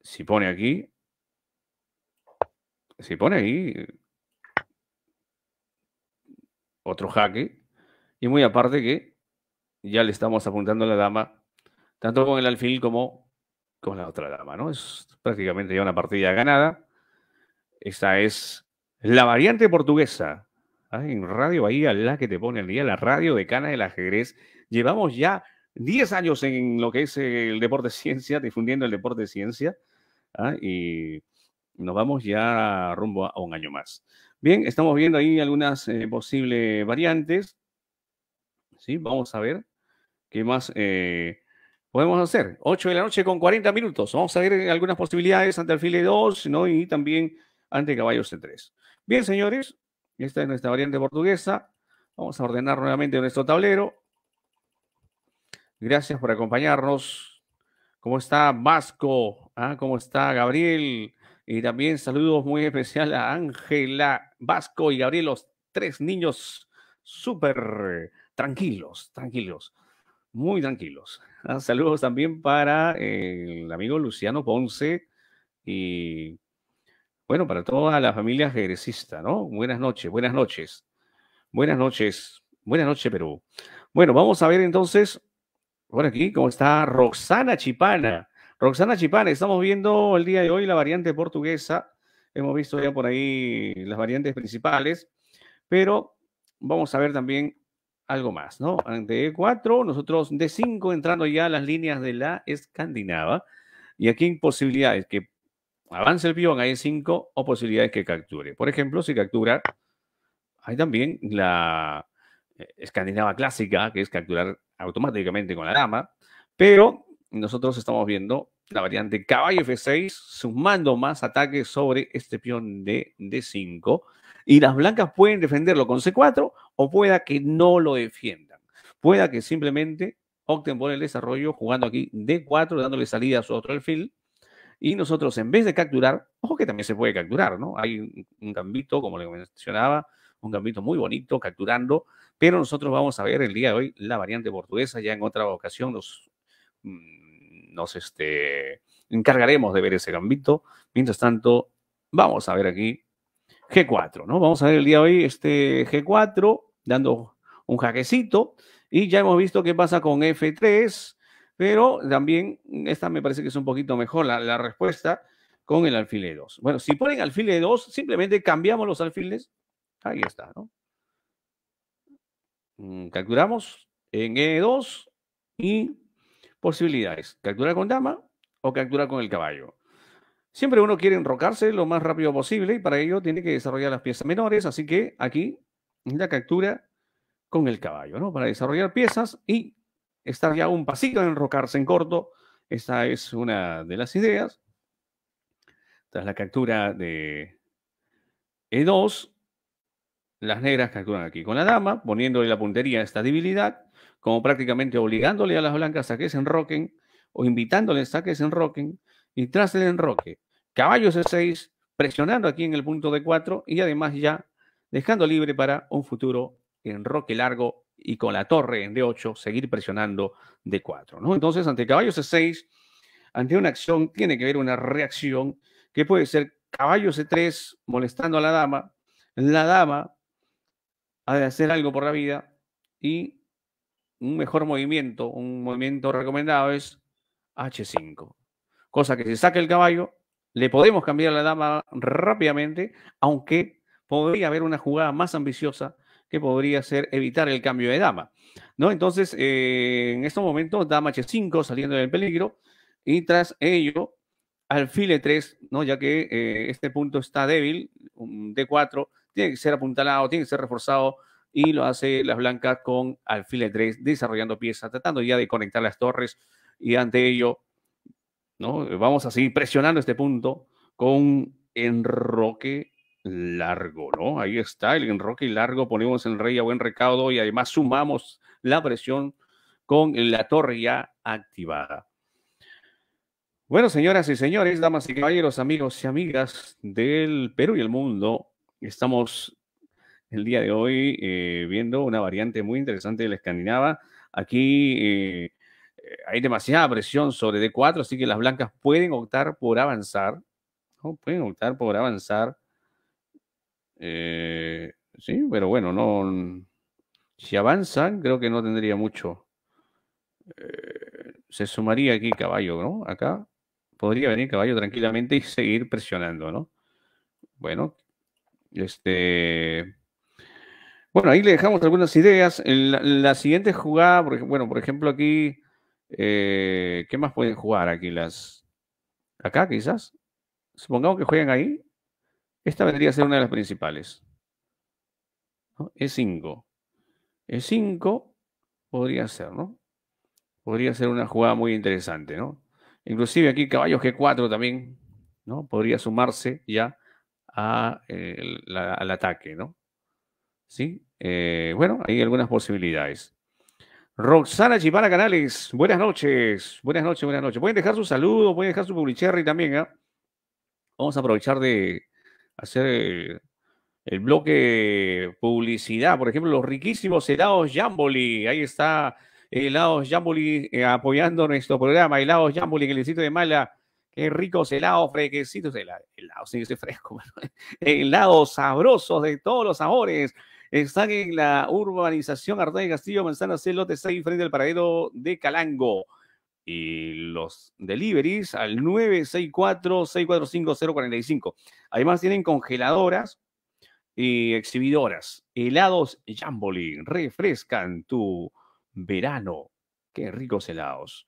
si pone aquí, si pone ahí otro jaque. Y muy aparte que ya le estamos apuntando a la dama, tanto con el alfil como con la otra dama, ¿no? Es prácticamente ya una partida ganada. Esta es la variante portuguesa. En Radio Bahía, la que te pone al día, la radio de Cana del ajedrez. Llevamos ya 10 años en lo que es el deporte de ciencia, difundiendo el deporte de ciencia. ¿ah? Y nos vamos ya rumbo a un año más. Bien, estamos viendo ahí algunas eh, posibles variantes. ¿Sí? Vamos a ver qué más eh, podemos hacer. 8 de la noche con 40 minutos. Vamos a ver algunas posibilidades ante alfil 2 ¿no? y también ante caballo C3. Bien, señores, esta es nuestra variante portuguesa. Vamos a ordenar nuevamente nuestro tablero. Gracias por acompañarnos. ¿Cómo está Vasco? ¿Ah? ¿Cómo está Gabriel? Y también saludos muy especial a Ángela Vasco y Gabriel, los tres niños súper tranquilos, tranquilos, muy tranquilos. Ah, saludos también para el amigo Luciano Ponce y bueno, para toda la familia jerezista, ¿no? Buenas noches, buenas noches. Buenas noches, buenas noches Perú. Bueno, vamos a ver entonces por aquí cómo está Roxana Chipana. Roxana Chipana, estamos viendo el día de hoy la variante portuguesa. Hemos visto ya por ahí las variantes principales, pero vamos a ver también algo más, ¿no? De E4, nosotros de 5 entrando ya a las líneas de la escandinava. Y aquí hay posibilidades que avance el peón a E5 o posibilidades que capture. Por ejemplo, si captura, hay también la escandinava clásica, que es capturar automáticamente con la dama, pero nosotros estamos viendo la variante caballo F6 sumando más ataques sobre este peón de D5 y las blancas pueden defenderlo con C4 o pueda que no lo defiendan. Pueda que simplemente opten por el desarrollo jugando aquí D4, dándole salida a su otro alfil. Y nosotros, en vez de capturar, ojo que también se puede capturar, ¿no? Hay un, gambito, como le mencionaba, un gambito muy bonito, capturando, pero nosotros vamos a ver el día de hoy la variante portuguesa. Ya en otra ocasión nos, mm, nos este, encargaremos de ver ese gambito. Mientras tanto, vamos a ver aquí G4, ¿no? Vamos a ver el día de hoy este G4 dando un jaquecito y ya hemos visto qué pasa con F3, pero también esta me parece que es un poquito mejor la, respuesta con el alfil E2. Bueno, si ponen alfil E2, simplemente cambiamos los alfiles. Ahí está, ¿no? Mm, capturamos en E2 y posibilidades. Capturar con dama o capturar con el caballo. Siempre uno quiere enrocarse lo más rápido posible y para ello tiene que desarrollar las piezas menores, así que aquí la captura con el caballo, ¿no? Para desarrollar piezas y estar ya un pasito en enrocarse en corto. Esta es una de las ideas. Tras la captura de E2, las negras capturan aquí con la dama, poniéndole la puntería a esta debilidad, como prácticamente obligándole a las blancas a que se enroquen o invitándoles a que se enroquen y tras el enroque, caballo C6, presionando aquí en el punto de 4 y además ya dejando libre para un futuro enroque largo y con la torre en D8 seguir presionando D4. ¿no? Entonces, ante caballo C6, ante una acción tiene que haber una reacción que puede ser caballo C3 molestando a la dama, la dama ha de hacer algo por la vida y un mejor movimiento, un movimiento recomendado es H5 cosa que si saca el caballo, le podemos cambiar la dama rápidamente, aunque podría haber una jugada más ambiciosa que podría ser evitar el cambio de dama. ¿no? Entonces, eh, en estos momentos, dama H5 saliendo del peligro y tras ello, alfil E3, ¿no? ya que eh, este punto está débil, un D4, tiene que ser apuntalado, tiene que ser reforzado y lo hace las blancas con alfil E3, desarrollando piezas, tratando ya de conectar las torres y ante ello Vamos a seguir presionando este punto con enroque largo, ¿no? Ahí está el enroque largo, ponemos el rey a buen recaudo y además sumamos la presión con la torre ya activada. Bueno, señoras y señores, damas y caballeros, amigos y amigas del Perú y el mundo, estamos el día de hoy eh, viendo una variante muy interesante de la escandinava. Aquí eh, hay demasiada presión sobre D4, así que las blancas pueden optar por avanzar. Pueden optar por avanzar. Eh, sí, pero bueno, no. Si avanzan, creo que no tendría mucho. Eh, se sumaría aquí caballo, ¿no? Acá podría venir caballo tranquilamente y seguir presionando, ¿no? Bueno, este. Bueno, ahí le dejamos algunas ideas. La siguiente jugada, bueno, por ejemplo, aquí eh, ¿Qué más pueden jugar aquí las? Acá quizás. Supongamos que juegan ahí. Esta vendría a ser una de las principales. E5. E5 podría ser, ¿no? Podría ser una jugada muy interesante, ¿no? Inclusive aquí caballo G4 también, ¿no? Podría sumarse ya a, al ataque, ¿no? ¿Sí? Eh, bueno, hay algunas posibilidades. Roxana Chipana Canales, buenas noches, buenas noches, buenas noches. Pueden dejar su saludo, pueden dejar su publicherry también. ¿eh? Vamos a aprovechar de hacer el, bloque publicidad. Por ejemplo, los riquísimos helados Jamboli. Ahí está helados Jamboli eh, apoyando nuestro programa. Helados Jamboli en el distrito de Mala. Qué ricos helados, fresquecitos, helados, helados, sí, fresco. helados sabrosos de todos los sabores están en la urbanización Artán y Castillo, Manzana C, lote 6, frente al paradero de Calango. Y los deliveries al 964-645-045. Además tienen congeladoras y exhibidoras. Helados Jamboli, refrescan tu verano. Qué ricos helados.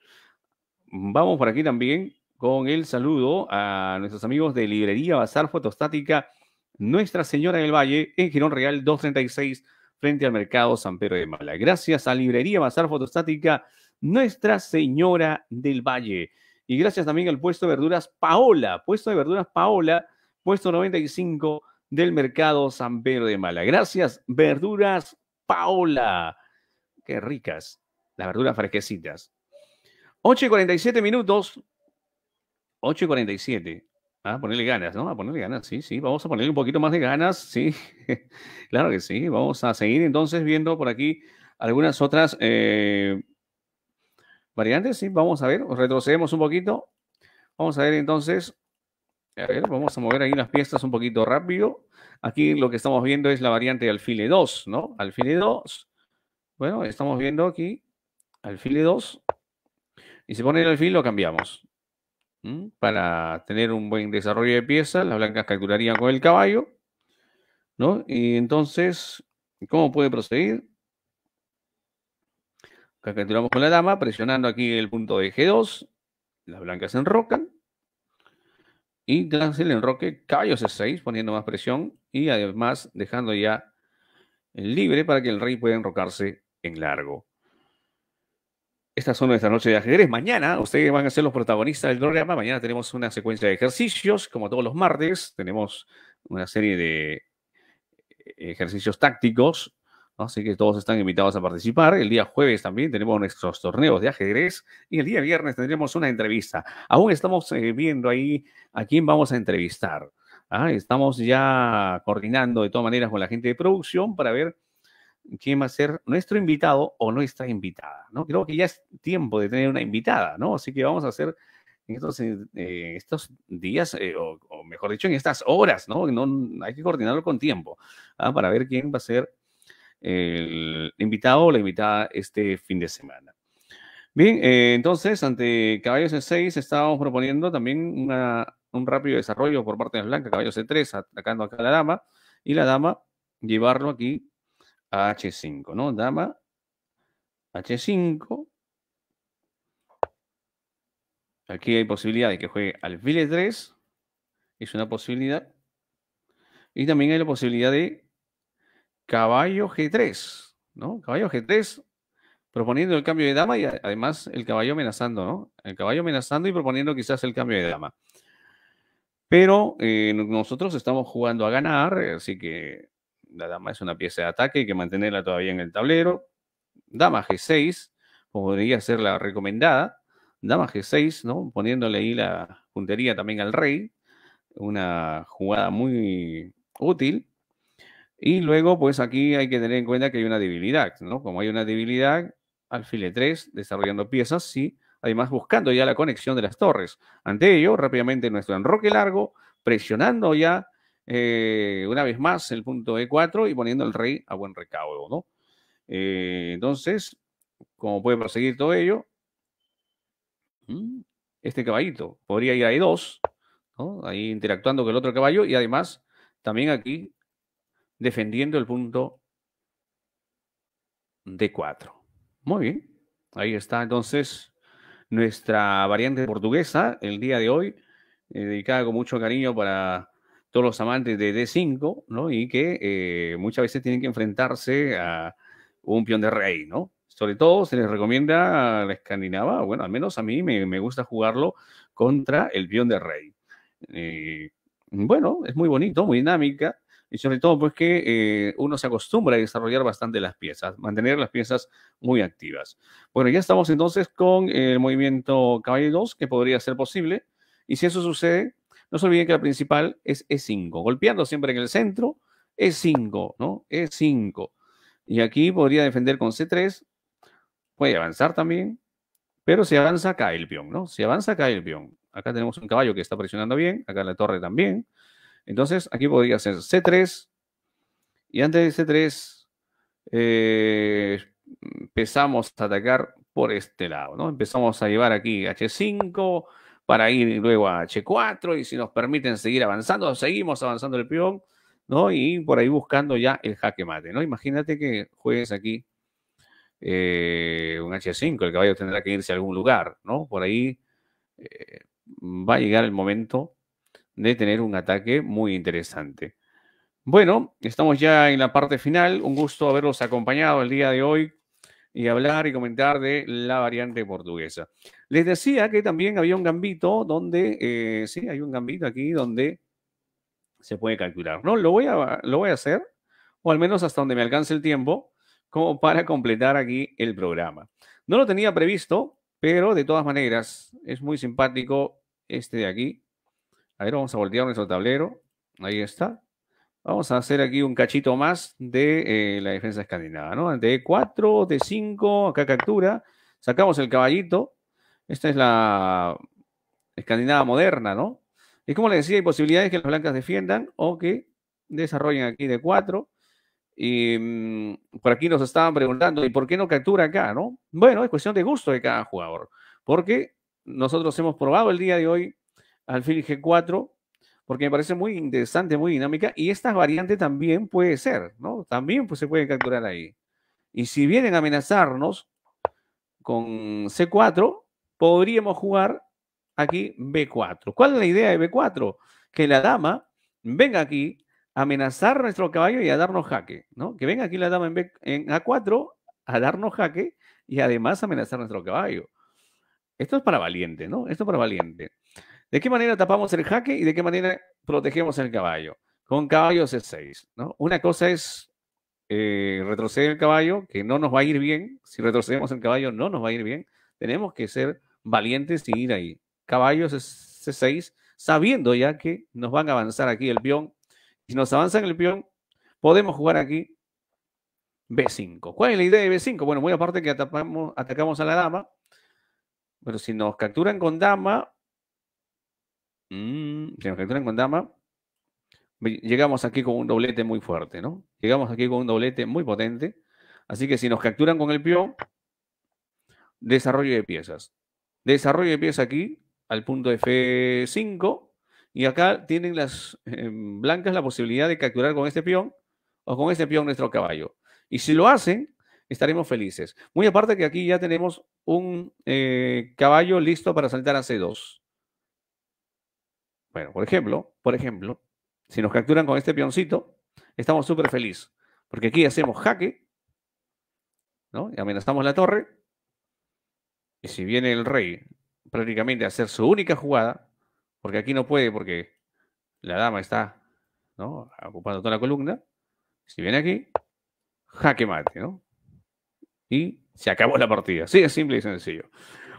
Vamos por aquí también con el saludo a nuestros amigos de Librería Bazar Fotostática nuestra Señora del Valle, en Girón Real 236, frente al mercado San Pedro de Mala. Gracias a Librería Bazar Fotostática Nuestra Señora del Valle. Y gracias también al puesto de verduras Paola, puesto de verduras Paola, puesto 95 del mercado San Pedro de Mala. Gracias, verduras Paola. Qué ricas, las verduras fresquecitas. 8 y 47 minutos. 8 y 47. A ponerle ganas, ¿no? A ponerle ganas, sí, sí. Vamos a ponerle un poquito más de ganas, sí. claro que sí. Vamos a seguir entonces viendo por aquí algunas otras eh, variantes, sí. Vamos a ver, retrocedemos un poquito. Vamos a ver entonces. A ver, vamos a mover ahí las piezas un poquito rápido. Aquí lo que estamos viendo es la variante alfile 2, ¿no? Alfile 2. Bueno, estamos viendo aquí alfile 2. Y se pone el alfil, lo cambiamos. Para tener un buen desarrollo de piezas, las blancas capturarían con el caballo. ¿No? Y entonces, ¿cómo puede proceder? Capturamos con la dama, presionando aquí el punto de G2. Las blancas enrocan. Y tras el enroque, caballo C6, poniendo más presión. Y además dejando ya libre para que el rey pueda enrocarse en largo. Estas son nuestras noches de ajedrez. Mañana ustedes van a ser los protagonistas del programa. Mañana tenemos una secuencia de ejercicios, como todos los martes. Tenemos una serie de ejercicios tácticos. Así que todos están invitados a participar. El día jueves también tenemos nuestros torneos de ajedrez. Y el día viernes tendremos una entrevista. Aún estamos eh, viendo ahí a quién vamos a entrevistar. ¿ah? Estamos ya coordinando de todas maneras con la gente de producción para ver quién va a ser nuestro invitado o nuestra invitada, ¿no? Creo que ya es tiempo de tener una invitada, ¿no? Así que vamos a hacer en estos, eh, días, eh, o, mejor dicho, en estas horas, ¿no? hay que coordinarlo con tiempo ¿ah? para ver quién va a ser el invitado o la invitada este fin de semana. Bien, eh, entonces, ante caballos C6 estábamos proponiendo también un rápido desarrollo por parte de Blanca, caballo C3, atacando acá a la dama, y la dama llevarlo aquí H5, ¿no? Dama, H5. Aquí hay posibilidad de que juegue alfil 3. Es una posibilidad. Y también hay la posibilidad de caballo G3, ¿no? Caballo G3 proponiendo el cambio de dama y además el caballo amenazando, ¿no? El caballo amenazando y proponiendo quizás el cambio de dama. Pero eh, nosotros estamos jugando a ganar, así que la dama es una pieza de ataque, hay que mantenerla todavía en el tablero. Dama G6 podría ser la recomendada. Dama G6, ¿no? Poniéndole ahí la puntería también al rey. Una jugada muy útil. Y luego, pues aquí hay que tener en cuenta que hay una debilidad, ¿no? Como hay una debilidad, alfil 3, desarrollando piezas, sí. Además, buscando ya la conexión de las torres. Ante ello, rápidamente nuestro enroque largo, presionando ya eh, una vez más el punto E4 y poniendo el rey a buen recaudo, ¿no? Eh, entonces, como puede proseguir todo ello, mm, este caballito podría ir a E2, ¿no? ahí interactuando con el otro caballo y además también aquí defendiendo el punto D4. Muy bien, ahí está entonces nuestra variante portuguesa el día de hoy, eh, dedicada con mucho cariño para todos los amantes de D5, ¿no? Y que eh, muchas veces tienen que enfrentarse a un peón de rey, ¿no? Sobre todo se les recomienda a la escandinava, bueno, al menos a mí me, gusta jugarlo contra el peón de rey. Eh, bueno, es muy bonito, muy dinámica, y sobre todo pues que eh, uno se acostumbra a desarrollar bastante las piezas, mantener las piezas muy activas. Bueno, ya estamos entonces con el movimiento caballo 2, que podría ser posible, y si eso sucede, no se olviden que la principal es E5, golpeando siempre en el centro, E5, ¿no? E5. Y aquí podría defender con C3, puede avanzar también, pero si avanza cae el peón, ¿no? Si avanza cae el peón. Acá tenemos un caballo que está presionando bien, acá la torre también. Entonces, aquí podría ser C3, y antes de C3 eh, empezamos a atacar por este lado, ¿no? Empezamos a llevar aquí H5, para ir luego a H4 y si nos permiten seguir avanzando, seguimos avanzando el peón, ¿no? Y por ahí buscando ya el jaque mate, ¿no? Imagínate que juegues aquí eh, un H5, el caballo tendrá que irse a algún lugar, ¿no? Por ahí eh, va a llegar el momento de tener un ataque muy interesante. Bueno, estamos ya en la parte final. Un gusto haberlos acompañado el día de hoy y hablar y comentar de la variante portuguesa. Les decía que también había un gambito donde, eh, sí, hay un gambito aquí donde se puede capturar. No, lo voy, a, lo voy a hacer, o al menos hasta donde me alcance el tiempo, como para completar aquí el programa. No lo tenía previsto, pero de todas maneras es muy simpático este de aquí. A ver, vamos a voltear nuestro tablero. Ahí está. Vamos a hacer aquí un cachito más de eh, la defensa escandinava, ¿no? De 4, de 5, acá captura. Sacamos el caballito. Esta es la escandinava moderna, ¿no? Y como les decía, hay posibilidades que las blancas defiendan o que desarrollen aquí de 4. Y mm, por aquí nos estaban preguntando, ¿y por qué no captura acá, no? Bueno, es cuestión de gusto de cada jugador. Porque nosotros hemos probado el día de hoy alfil G4 porque me parece muy interesante, muy dinámica, y esta variante también puede ser, ¿no? También pues, se puede capturar ahí. Y si vienen a amenazarnos con C4, podríamos jugar aquí B4. ¿Cuál es la idea de B4? Que la dama venga aquí a amenazar nuestro caballo y a darnos jaque, ¿no? Que venga aquí la dama en, en A4 a darnos jaque y además amenazar nuestro caballo. Esto es para valiente, ¿no? Esto es para valiente. ¿De qué manera tapamos el jaque y de qué manera protegemos el caballo? Con caballo C6, ¿no? Una cosa es eh, retroceder el caballo, que no nos va a ir bien. Si retrocedemos el caballo, no nos va a ir bien. Tenemos que ser valientes y ir ahí. Caballo C6, sabiendo ya que nos van a avanzar aquí el peón. Si nos avanzan el peón, podemos jugar aquí B5. ¿Cuál es la idea de B5? Bueno, muy aparte que atacamos, atacamos a la dama, pero si nos capturan con dama, Mm, si nos capturan con dama, llegamos aquí con un doblete muy fuerte, ¿no? Llegamos aquí con un doblete muy potente. Así que si nos capturan con el peón, desarrollo de piezas. Desarrollo de piezas aquí, al punto F5. Y acá tienen las em, blancas la posibilidad de capturar con este peón o con este peón nuestro caballo. Y si lo hacen, estaremos felices. Muy aparte que aquí ya tenemos un eh, caballo listo para saltar a C2. Bueno, por ejemplo, por ejemplo, si nos capturan con este peoncito, estamos súper felices. Porque aquí hacemos jaque, ¿no? Y amenazamos la torre. Y si viene el rey prácticamente a hacer su única jugada, porque aquí no puede porque la dama está, ¿no? Ocupando toda la columna. Si viene aquí, jaque mate, ¿no? Y se acabó la partida. Sí, es simple y sencillo.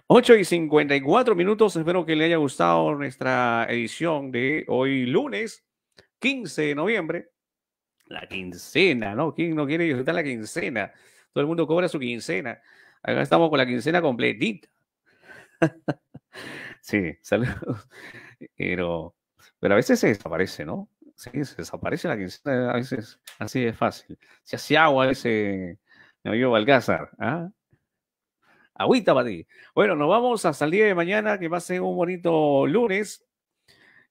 8 y 54 minutos. Espero que le haya gustado nuestra edición de hoy lunes 15 de noviembre. La quincena, ¿no? ¿Quién no quiere disfrutar la quincena? Todo el mundo cobra su quincena. Acá estamos con la quincena completita. sí, saludos. Pero, pero a veces se desaparece, ¿no? Sí, se desaparece la quincena, a veces así de fácil. Se hace agua ese me amigo Balcázar. ¿ah? Agüita para ti. Bueno, nos vamos hasta el día de mañana, que ser un bonito lunes.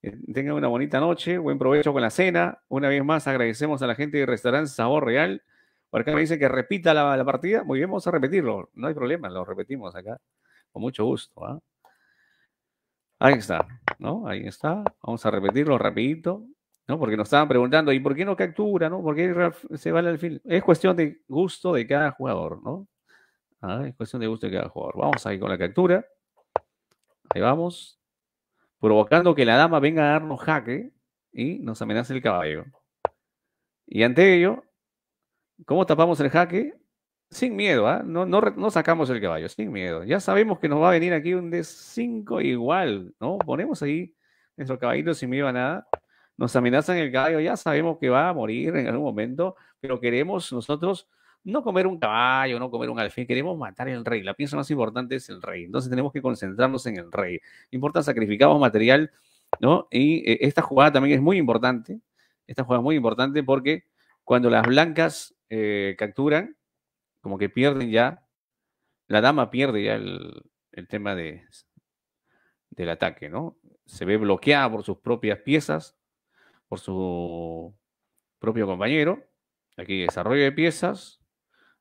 Eh, tengan una bonita noche, buen provecho con la cena. Una vez más agradecemos a la gente del restaurante Sabor Real. Por acá me dice que repita la, partida. Muy bien, vamos a repetirlo. No hay problema, lo repetimos acá. Con mucho gusto. ¿ah? Ahí está, ¿no? Ahí está. Vamos a repetirlo rapidito, ¿no? Porque nos estaban preguntando, ¿y por qué no captura, no? ¿Por qué se vale al fin? Es cuestión de gusto de cada jugador, ¿no? Ah, es cuestión de gusto de cada jugador. Vamos ahí con la captura. Ahí vamos. Provocando que la dama venga a darnos jaque y nos amenace el caballo. Y ante ello, ¿cómo tapamos el jaque? Sin miedo, ¿ah? no, no, sacamos el caballo, sin miedo. Ya sabemos que nos va a venir aquí un D5 igual, ¿no? Ponemos ahí nuestro caballito sin miedo a nada. Nos amenazan el caballo, ya sabemos que va a morir en algún momento, pero queremos nosotros no comer un caballo, no comer un alfil, queremos matar al rey. La pieza más importante es el rey. Entonces tenemos que concentrarnos en el rey. Importa, sacrificamos material, ¿no? Y eh, esta jugada también es muy importante. Esta jugada es muy importante porque cuando las blancas eh, capturan, como que pierden ya, la dama pierde ya el, tema de, del ataque, ¿no? Se ve bloqueada por sus propias piezas, por su propio compañero. Aquí desarrollo de piezas,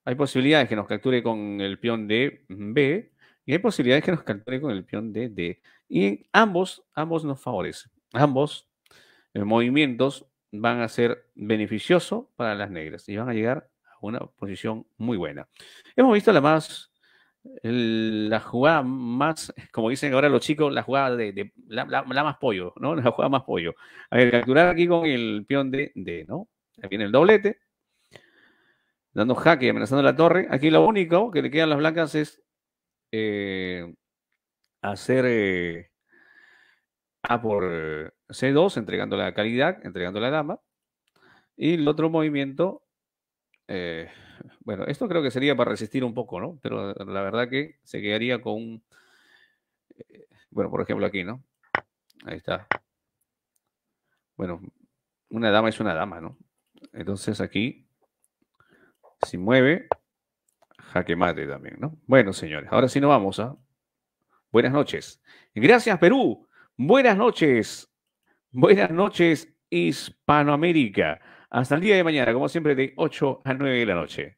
hay posibilidades que nos capture con el peón de B y hay posibilidades que nos capture con el peón de D. Y ambos, ambos nos favorecen. Ambos eh, movimientos van a ser beneficiosos para las negras y van a llegar a una posición muy buena. Hemos visto la más, la jugada más, como dicen ahora los chicos, la jugada de, la, más pollo, ¿no? La jugada más pollo. A ver, capturar aquí con el peón de, de ¿no? Aquí viene el doblete, dando jaque y amenazando la torre. Aquí lo único que le quedan las blancas es eh, hacer eh, A por C2, entregando la calidad, entregando la dama. Y el otro movimiento, eh, bueno, esto creo que sería para resistir un poco, ¿no? Pero la verdad que se quedaría con, bueno, por ejemplo aquí, ¿no? Ahí está. Bueno, una dama es una dama, ¿no? Entonces aquí, si mueve, jaque mate también, ¿no? Bueno, señores, ahora sí nos vamos. ¿ah? Buenas noches. Gracias, Perú. Buenas noches. Buenas noches, Hispanoamérica. Hasta el día de mañana, como siempre, de 8 a 9 de la noche.